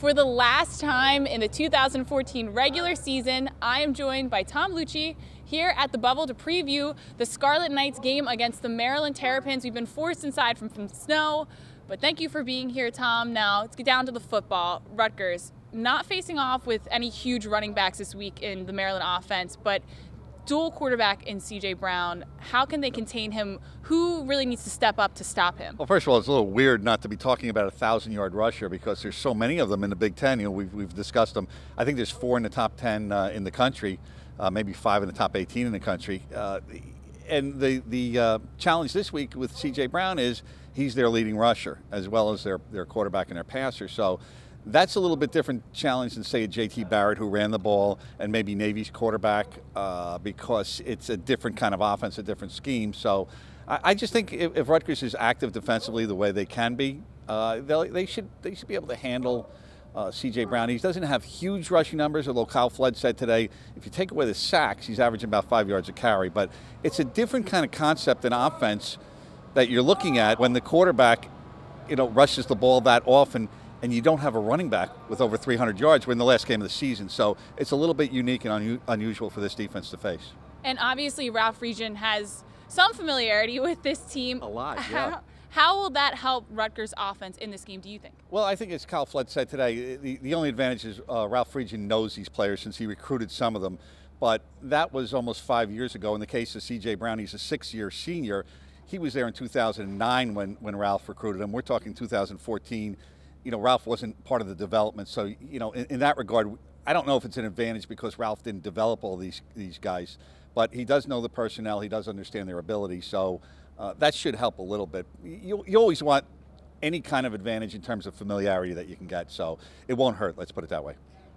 For the last time in the 2014 regular season, I am joined by Tom Luicci here at the Bubble to preview the Scarlet Knights game against the Maryland Terrapins. We've been forced inside from, from snow, but thank you for being here, Tom. Now, let's get down to the football. Rutgers, not facing off with any huge running backs this week in the Maryland offense, but dual quarterback in CJ Brown. How can they contain him? Who really needs to step up to stop him? Well, first of all, it's a little weird not to be talking about a thousand yard rusher because there's so many of them in the Big Ten. You know, we've, we've discussed them. I think there's four in the top 10 uh, in the country, uh, maybe five in the top 18 in the country. Uh, and the, the uh, challenge this week with CJ Brown is he's their leading rusher as well as their, their quarterback and their passer. So that's a little bit different challenge than say a JT Barrett who ran the ball and maybe Navy's quarterback uh, because it's a different kind of offense, a different scheme. So I, I just think if, if, Rutgers is active defensively the way they can be, uh, they should they should be able to handle. Uh, CJ Brown. He doesn't have huge rushing numbers, although Kyle Flood said today, if you take away the sacks, he's averaging about five yards a carry. But it's a different kind of concept in offense that you're looking at when the quarterback, you know, rushes the ball that often and you don't have a running back with over 300 yards. We're in the last game of the season, so it's a little bit unique and un unusual for this defense to face. And obviously, Ralph Friedgen has some familiarity with this team. A lot, yeah. How, how will that help Rutgers' offense in this game, do you think? Well, I think as Kyle Flood said today, the, the only advantage is uh, Ralph Friedgen knows these players since he recruited some of them. But that was almost five years ago. In the case of C.J. Brown, he's a six-year senior. He was there in 2009 when, when Ralph recruited him. We're talking 2014 you know, Ralph wasn't part of the development. So, you know, in, in, that regard, I don't know if it's an advantage because Ralph didn't develop all these these guys, but he does know the personnel. He does understand their ability. So uh, that should help a little bit. You, you always want any kind of advantage in terms of familiarity that you can get. So it won't hurt. Let's put it that way.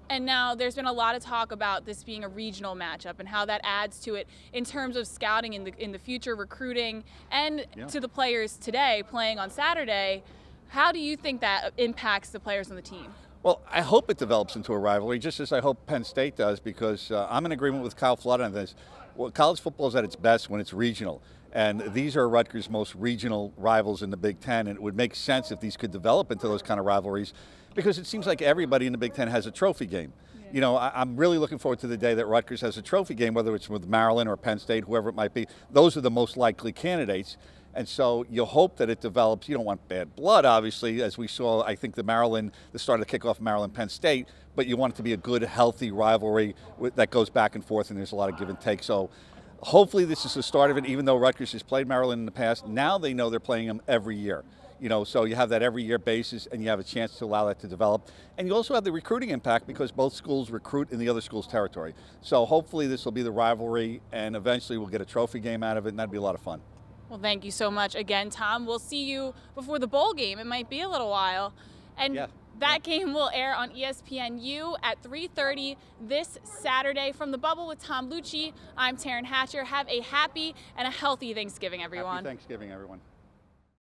And now there's been a lot of talk about this being a regional matchup and how that adds to it in terms of scouting in the in the future, recruiting, and yeah. to the players today playing on Saturday. How do you think that impacts the players on the team? Well, I hope it develops into a rivalry, just as I hope Penn State does, because uh, I'm in agreement with Kyle Flood on this. Well, college football is at its best when it's regional. And these are Rutgers' most regional rivals in the Big Ten, and it would make sense if these could develop into those kind of rivalries, because it seems like everybody in the Big Ten has a trophy game. Yeah. You know, I, am really looking forward to the day that Rutgers has a trophy game, whether it's with Maryland or Penn State, whoever it might be. Those are the most likely candidates. And so you hope that it develops. You don't want bad blood, obviously, as we saw, I think, the Maryland, the start of the kickoff Maryland Penn State, but you want it to be a good, healthy rivalry that goes back and forth and there's a lot of give and take. So hopefully this is the start of it, even though Rutgers has played Maryland in the past. Now they know they're playing them every year. You know, so you have that every year basis and you have a chance to allow that to develop. And you also have the recruiting impact because both schools recruit in the other school's territory. So hopefully this will be the rivalry and eventually we'll get a trophy game out of it and that'd be a lot of fun. Well, thank you so much again, Tom. We'll see you before the bowl game. It might be a little while. And yeah. that game will air on ESPNU at 3.30 this Saturday. From the Bubble with Tom Luicci, I'm Taryn Hatcher. Have a happy and a healthy Thanksgiving, everyone. Happy Thanksgiving, everyone.